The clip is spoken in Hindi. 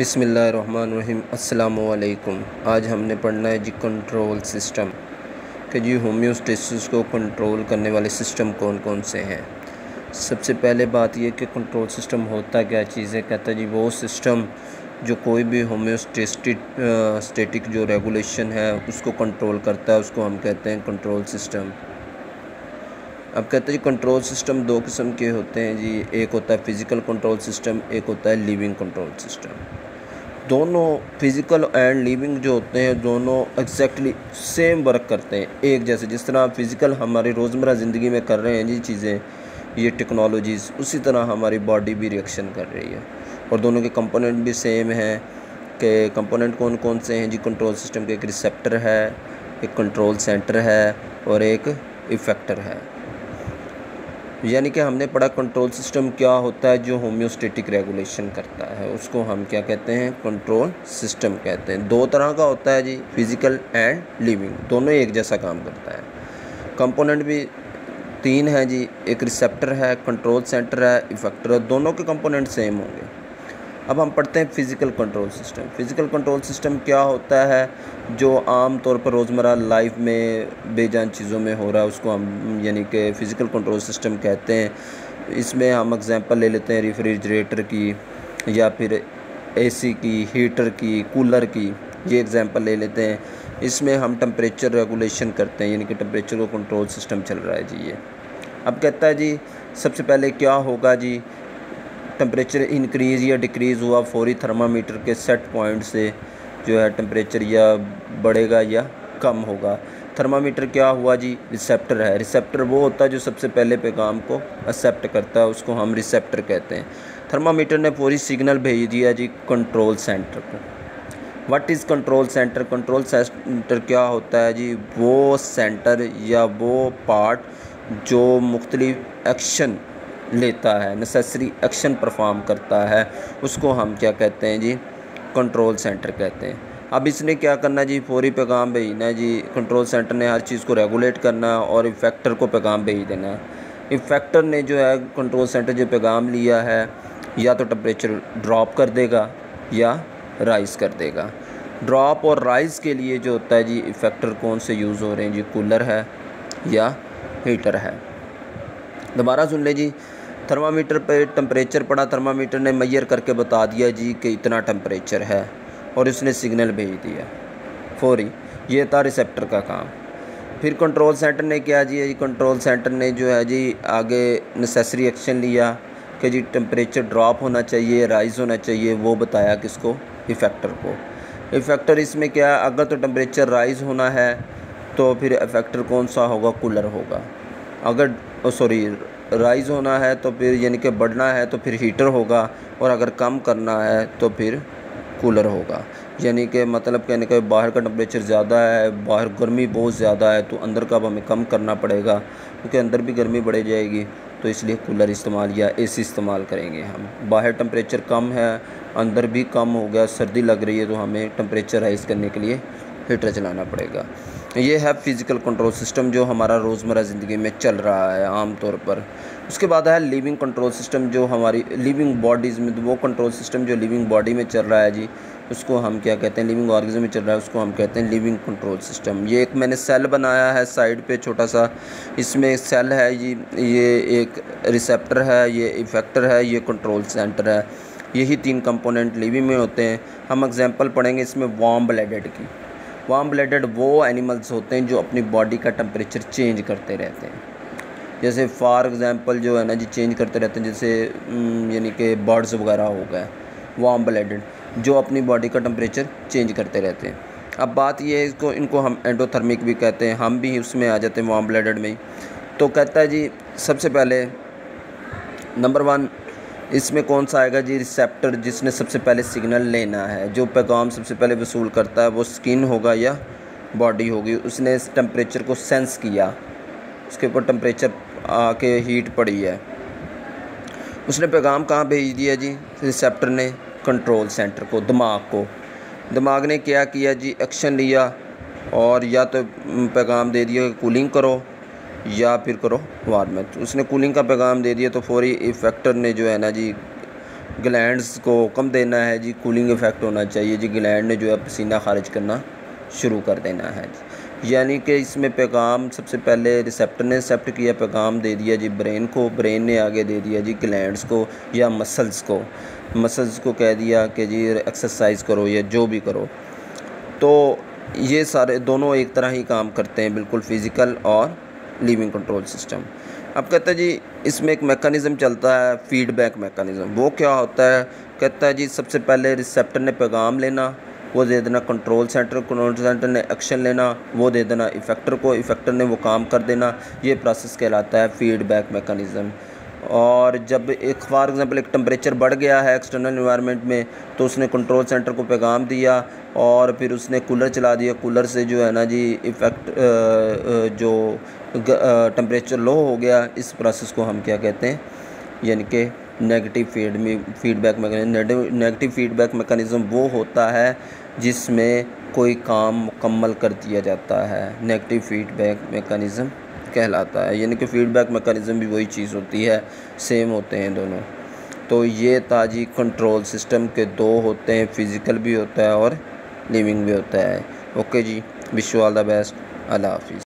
बिसमीम आज हमने पढ़ना है जी कंट्रोल सिस्टम कि जी होम्योस्टेसिस को कंट्रोल करने वाले सिस्टम कौन कौन से हैं? सबसे पहले बात यह कि कंट्रोल सिस्टम होता क्या चीज़ है? कहता जी, वो सिस्टम जो कोई भी होम्योस्टेटिक स्टेटिक जो रेगुलेशन है, उसको कंट्रोल करता है, उसको हम कहते हैं कंट्रोल सिस्टम अब कहते हैं जी कंट्रोल सिस्टम दो किस्म के होते हैं जी। एक होता है फ़िज़िकल कंट्रोल सिस्टम एक होता है लिविंग कंट्रोल सिस्टम दोनों फ़िज़िकल एंड लिविंग जो होते हैं, दोनों एग्जैक्टली सेम वर्क करते हैं। एक जैसे जिस तरह फ़िज़िकल हमारी रोज़मर्रा ज़िंदगी में कर रहे हैं जी चीज़ें, ये टेक्नोलॉजीज़ उसी तरह हमारी बॉडी भी रिएक्शन कर रही है। और दोनों के कंपोनेंट भी सेम हैं कि कंपोनेंट कौन कौन से हैं, जी कंट्रोल सिस्टम के एक रिसेप्टर है, एक कंट्रोल सेंटर है और एक इफ़ेक्टर है। यानी कि हमने पढ़ा कंट्रोल सिस्टम क्या होता है जो होम्योस्टेटिक रेगुलेशन करता है। उसको हम क्या कहते हैं? कंट्रोल सिस्टम कहते हैं। दो तरह का होता है जी फ़िज़िकल एंड लिविंग दोनों एक जैसा काम करता है। कंपोनेंट भी तीन है जी, एक रिसेप्टर है कंट्रोल सेंटर है इफेक्टर दोनों के कंपोनेंट सेम होंगे। अब हम पढ़ते हैं physical control system physical control system क्या होता है? जो आम तौर पर रोज़मर्रा लाइफ में बेजान चीज़ों में हो रहा है, उसको हम, यानी कि फ़िज़िकल कंट्रोल सिस्टम कहते हैं। इसमें हम एग्ज़ाम्पल ले लेते हैं रेफ्रिजरेटर की, या फिर एसी की हीटर की कूलर की, ये एग्ज़ाम्पल ले लेते हैं। इसमें हम टम्परेचर रेगुलेशन करते हैं, यानी कि टम्परेचर को कंट्रोल सिस्टम चल रहा है जी ये। अब कहता है जी, सबसे पहले क्या होगा जी? टेम्परेचर इंक्रीज़ या डिक्रीज़ हुआ फौरी थर्मामीटर के सेट पॉइंट से जो है टेम्परेचर या बढ़ेगा या कम होगा। थर्मामीटर क्या हुआ जी? रिसेप्टर है। रिसेप्टर वो होता है जो सबसे पहले पैगाम को एक्सेप्ट करता है, उसको हम रिसेप्टर कहते हैं। थर्मामीटर ने फौरी सिग्नल भेज दिया जी कंट्रोल सेंटर को। What is control centre control centre क्या होता है जी? वो सेंटर या वो पार्ट जो मुख्तलिफ़ एक्शन लेता है नेसेसरी एक्शन परफॉर्म करता है, उसको हम क्या कहते हैं जी? कंट्रोल सेंटर कहते हैं। अब इसने क्या करना जी? फौरी पैगाम भेजना जी कंट्रोल सेंटर ने हर चीज़ को रेगुलेट करना है और इफ़ेक्टर को पैगाम भेज देना है। इफ़ेक्टर ने जो है कंट्रोल सेंटर जो पैगाम लिया है, या तो टेम्परेचर ड्रॉप कर देगा, या राइज़ कर देगा। ड्रॉप और राइज़ के लिए जो होता है जी इफ़ेक्टर कौन से यूज़ हो रहे हैं जी? कूलर है या हीटर है। दोबारा सुन ले जी थर्मामीटर पे टेम्परेचर पड़ा, थर्मामीटर ने मैयर करके बता दिया जी कि इतना टेम्परेचर है और इसने सिग्नल भेज दिया। फौरी ये था रिसेप्टर का काम। फिर कंट्रोल सेंटर ने क्या जी जी कंट्रोल सेंटर ने जो है जी आगे नेसेसरी एक्शन लिया कि जी टेम्परेचर ड्रॉप होना चाहिए राइज़ होना चाहिए, वो बताया किसको? इफ़ेक्टर को। इफ़ेक्टर इसमें क्या, अगर तो टेम्परेचर राइज़ होना है तो फिर इफ़ेक्टर कौन सा होगा? कूलर होगा। अगर सॉरी राइज़ होना है तो फिर यानी कि बढ़ना है तो फिर हीटर होगा और अगर कम करना है तो फिर कूलर होगा। यानी कि मतलब कहने का बाहर का टम्परेचर ज़्यादा है, बाहर गर्मी बहुत ज़्यादा है तो अंदर का अब हमें कम करना पड़ेगा क्योंकि अंदर भी गर्मी बढ़ जाएगी तो इसलिए कूलर इस्तेमाल या एसी इस्तेमाल करेंगे हम। बाहर टेम्परेचर कम है, अंदर भी कम हो गया, सर्दी लग रही है तो हमें टेम्परेचर राइज़ करने के लिए हीटर चलाना पड़ेगा। ये है फ़िज़िकल कंट्रोल सिस्टम जो हमारा रोज़मर्रा ज़िंदगी में चल रहा है आम तौर पर। उसके बाद है लिविंग कंट्रोल सिस्टम जो हमारी लिविंग बॉडीज़ में, वो कंट्रोल सिस्टम जो लिविंग बॉडी में चल रहा है जी, उसको हम क्या कहते हैं लिविंग ऑर्गेनिज्म में चल रहा है, उसको हम कहते हैं लिविंग कंट्रोल सिस्टम ये एक मैंने सेल बनाया है साइड पे छोटा सा। इसमें सेल है जी, ये एक रिसेप्टर है, ये इफेक्टर है, ये कंट्रोल सेंटर है। यही तीन कंपोनेंट लिविंग में होते हैं। हम एग्जांपल पढ़ेंगे इसमें वार्म ब्लडेड की। वार्म ब्लडेड वो एनिमल्स होते हैं जो अपनी बॉडी का टेम्परेचर चेंज करते रहते हैं। जैसे फॉर एग्ज़ाम्पल जो है ना जी, चेंज करते रहते हैं, जैसे यानी कि बर्ड्स वगैरह हो गए वार्म ब्लडेड जो अपनी बॉडी का टेम्परेचर चेंज करते रहते हैं। अब बात यह है, इसको, इनको हम एंडोथर्मिक भी कहते हैं, हम भी उसमें आ जाते हैं वार्म ब्लडेड में तो कहता है जी, सबसे पहले, नंबर वन इसमें कौन सा आएगा जी रिसेप्टर जिसने सबसे पहले सिग्नल लेना है? जो पैगाम सबसे पहले वसूल करता है, वो स्किन होगा या बॉडी होगी? उसने इस टेम्परेचर को सेंस किया। उसके ऊपर टेम्परेचर आके हीट पड़ी है। उसने पैगाम कहाँ भेज दिया जी? रिसेप्टर ने कंट्रोल सेंटर को, दिमाग को। दिमाग ने क्या किया जी? एक्शन लिया और या तो पैगाम दे दिया कूलिंग करो। या फिर करो वार में। तो उसने कूलिंग का पैगाम दे दिया तो फौरी इफेक्टर ने जो है ना जी ग्लैंड्स को कम देना है जी कूलिंग इफ़ेक्ट होना चाहिए जी ग्लैंड ने जो है पसीना खारिज करना शुरू कर देना है यानी कि इसमें पैगाम, सबसे पहले रिसेप्टर ने एक्सेप्ट किया, पैगाम दे दिया जी ब्रेन को ब्रेन ने आगे दे दिया जी ग्लैंड्स को या मसल्स को। मसल्स को कह दिया कि जी एक्सरसाइज करो या जो भी करो। तो ये सारे दोनों एक तरह ही काम करते हैं, बिल्कुल फ़िज़िकल और लिविंग कंट्रोल सिस्टम। अब कहता है जी, इसमें एक मेकनिज़म चलता है, फीडबैक मेकनिज़म। वो क्या होता है? कहता है जी, सबसे पहले रिसेप्टर ने पैगाम लेना, वो दे देना कंट्रोल सेंटर कंट्रोल सेंटर ने एक्शन लेना, वो दे देना इफ़ेक्टर को इफ़ेक्टर ने वो काम कर देना। ये प्रोसेस कहलाता है फीडबैक मेकनिज़म। और जब एक फॉर एग्ज़ाम्पल एक टेम्परेचर बढ़ गया है एक्सटर्नल इन्वायरमेंट में तो उसने कंट्रोल सेंटर को पैगाम दिया और फिर उसने कूलर चला दिया। कूलर से जो है ना जी इफ़ेक्ट जो टेम्परेचर लो हो गया, इस प्रोसेस को हम क्या कहते हैं? यानी कि नेगेटिव फ़ीड में फीडबैक नेगेटिव फीडबैक मैकेनिज़्म वो होता है जिसमें कोई काम मुकम्मल कर दिया जाता है। नेगेटिव फीडबैक मैकेनिज़्म कहलाता है। यानी कि फीडबैक मेकानिज़म भी वही चीज़ होती है। सेम होते हैं दोनों। तो ये ताजी कंट्रोल सिस्टम के दो होते हैं। फ़िज़िकल भी होता है और लिविंग भी होता है। ओके जी विश ऑल द बेस्ट अल्लाह हाफिज़